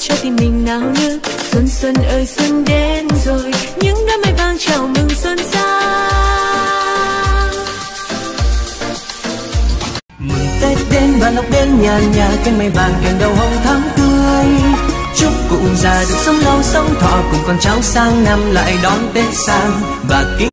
cho tim mình nào nức. Xuân xuân ơi, xuân đến rồi, những đám mây vàng chào mừng xuân sang mừng tết đến và lộc đến, nhà nhà cánh mây vàng kèm đầu hồng tháng tươi. Chúc cụ già được sống lâu sống, thọ cùng con cháu sang năm lại đón tết sang. Và kính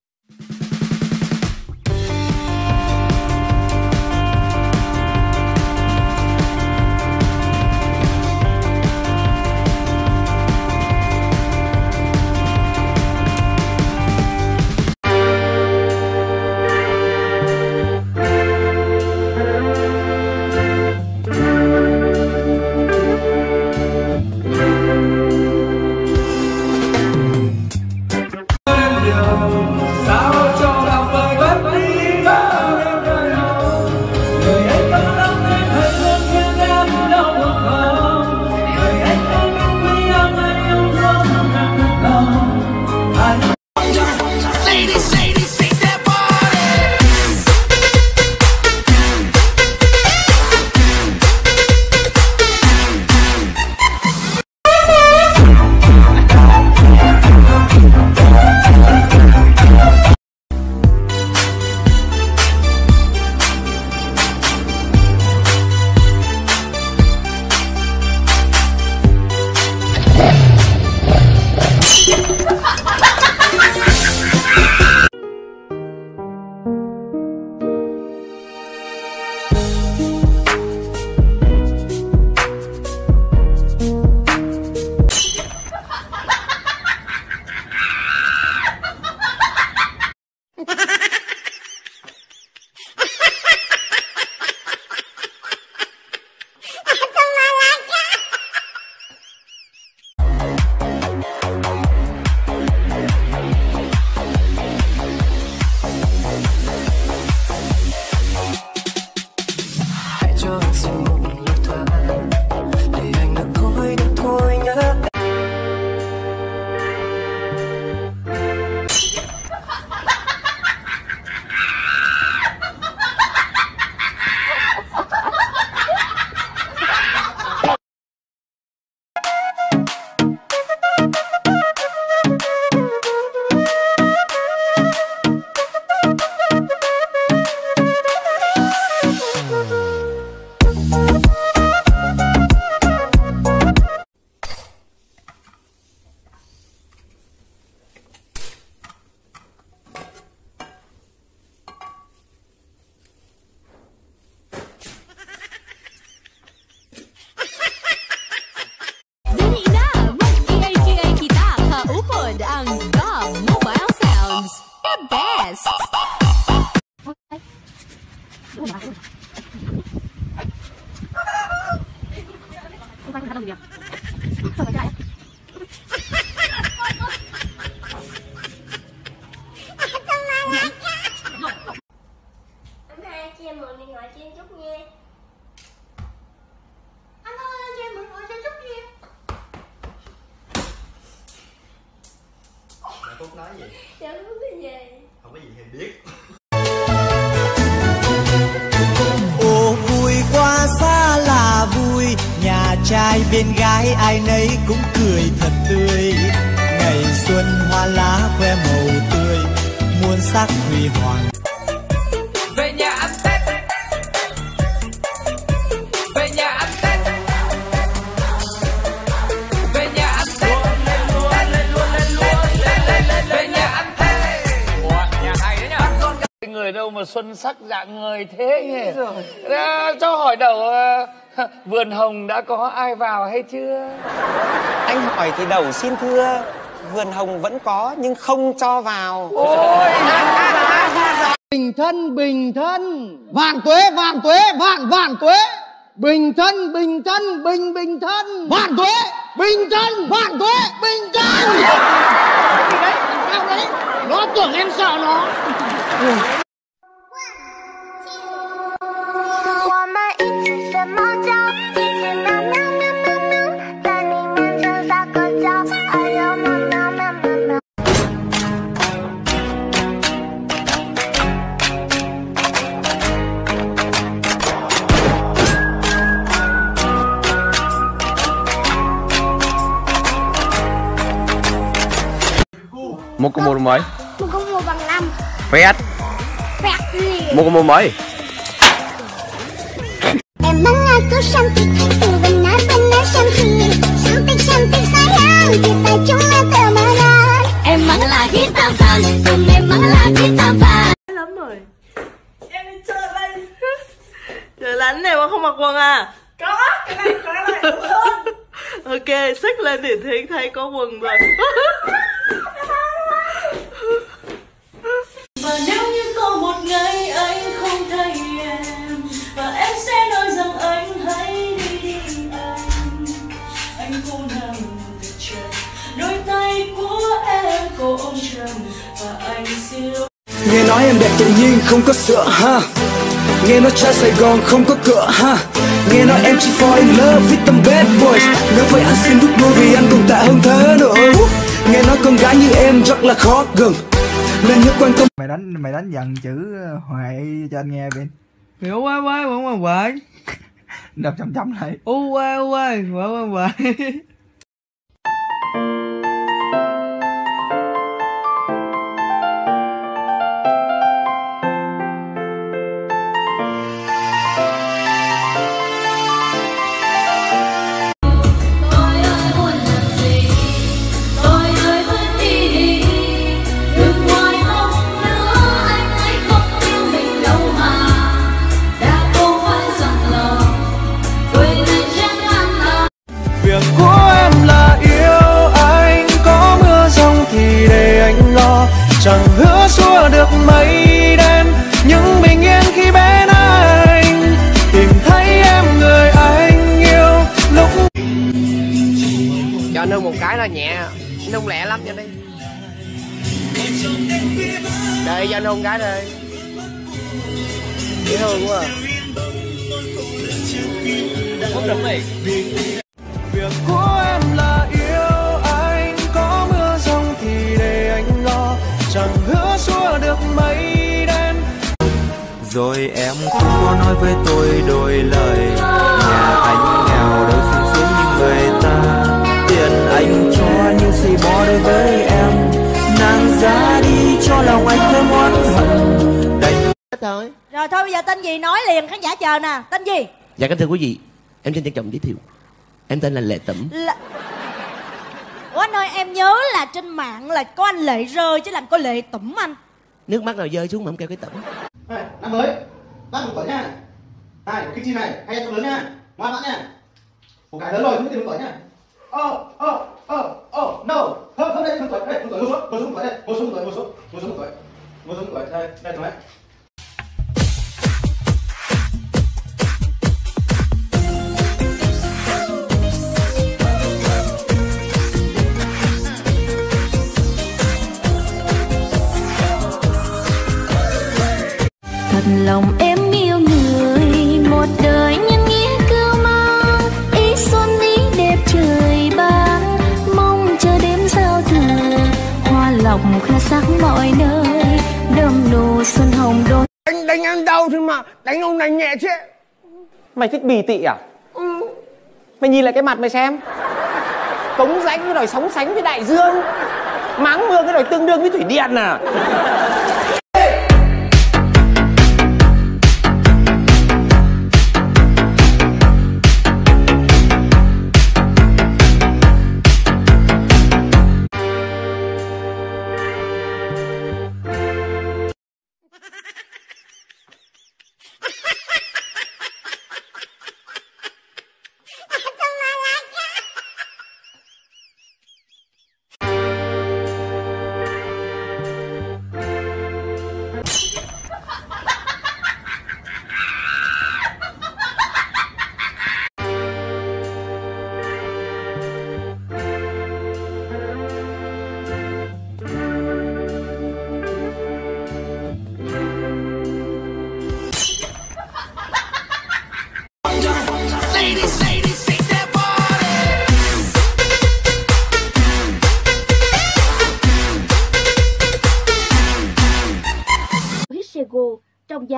Dạ, Phúc nói gì? Dạ trai bên gái ai nấy cũng cười thật tươi. Ngày xuân hoa lá khoe màu tươi Muôn sắc huy hoàng. Về nhà ăn tết. Về nhà ăn tết. Về nhà ăn tết. Lên luôn lên luôn lên luôn lên lên lên về nhà ăn tết. Nhà hay đấy nhở? Người đâu mà xuân sắc dạng người thế nhỉ? À, cho hỏi đầu à, vườn hồng đã có ai vào hay chưa? Anh hỏi thì đầu xin thưa Vườn hồng vẫn có nhưng không cho vào. Ôi! Bình thân bình thân. Vạn tuế vạn tuế vạn vạn tuế. Bình thân bình thân bình bình thân. Vạn tuế bình thân vạn tuế bình thân. Đấy? Sao đấy? Nó tưởng em sợ nó cộng một mấy một cộng một bằng năm. Phét phẹt gì một cộng một mấy em mang aku cantik benar-benar cantik cantik cantik sayang kita cuma temenan Emang lagi tampan Memang lagi tampan lắm rồi. Em đi chơi đây. Trời lạnh này mà không mặc quần à. Có cái này có cái này. Ok xách lên thì thiên thấy có quần rồi cô ôm chầm và anh xin lỗi Nghe nói em đẹp tự nhiên không có sợ ha? Nghe nói trai Sài Gòn không có cửa ha? Nghe nói em chỉ fall in love with them bad boys. Nếu vậy anh xin gấp đôi vì anh tồn tại hơn thế nữa. Nghe nói con gái như em rất là khó gần. Nên nhớ quan tâm. Mày đánh mày đánh dần chữ huệ cho anh nghe bên hiểu quá quá mà vậy đọc chấm chấm lại. U quá u quá vẫn mà Chẳng hứa xua được mây đen Nhưng bình yên khi bên anh Tìm thấy em người anh yêu Lúc cho hôn một cái là nhẹ hôn lẹ lắm cho đi. Đây cho anh hôn cái đây. Dễ thương quá à. không được mày Rồi em không có nói với tôi đôi lời. Nhà anh nghèo đâu xuống xuống như người ta. Tiền anh cho nhưng si bỏ đối với em. Nàng ra đi cho lòng anh thêm oán hận. Đành thôi Rồi thôi bây giờ tên gì nói liền khán giả chờ nè. Tên gì? Dạ kính thưa quý vị em xin trân trọng giới thiệu. Em tên là lệ tẩm. Là... Ủa anh ơi em nhớ là trên mạng là có anh lệ rơi chứ làm có lệ tẩm anh. Nước mắt nào rơi xuống mà không kêu cái tẩm năm mới. Bắt một tuổi nha. Này cái chi này, hay cho lớn nha. Ngoan ngoãn nha. Một cái lớn rồi, không tìm một tuổi nha. Oh oh oh oh no. Không không đây không tuổi đây không tuổi ngồi xuống ngồi xuống một tuổi đây ngồi xuống một tuổi ngồi xuống ngồi xuống một tuổi ngồi xuống một tuổi đây đây. nói Lộc khoe sắc mọi nơi. Đơm nụ xuân hồng đôi đánh đánh em đau thôi mà đánh ông này nhẹ chứ. Mày thích bì tị à? Mày nhìn lại cái mặt mày xem. Cống rãnh cái đòi sóng sánh với đại dương. Máng mưa cái đòi tương đương với thủy điện à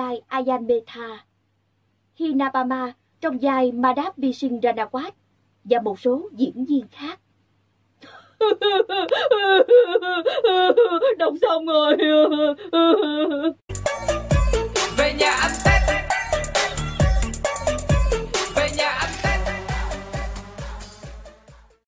giai vai Ayan Betha, Hinabama trong vai Madame Bising Ranawat và một số diễn viên khác. đọc xong rồi. Về nhà ăn tết